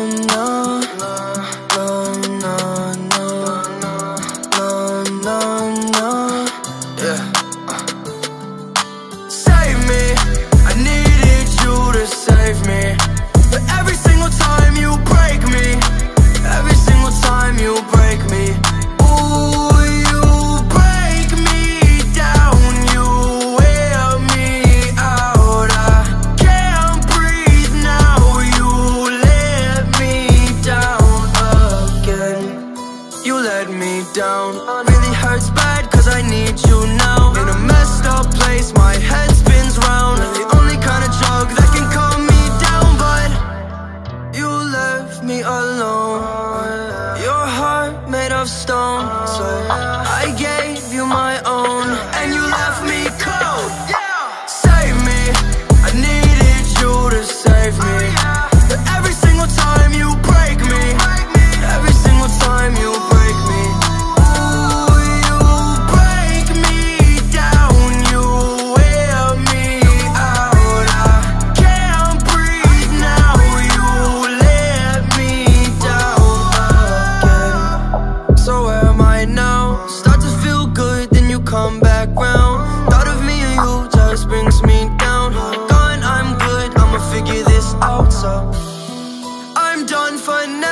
I'm not Really hurts bad cause I need you now. In a messed up place, my head spins round. The only kind of drug that can calm me down But you left me alone. Your heart made of stone So I'm done for now.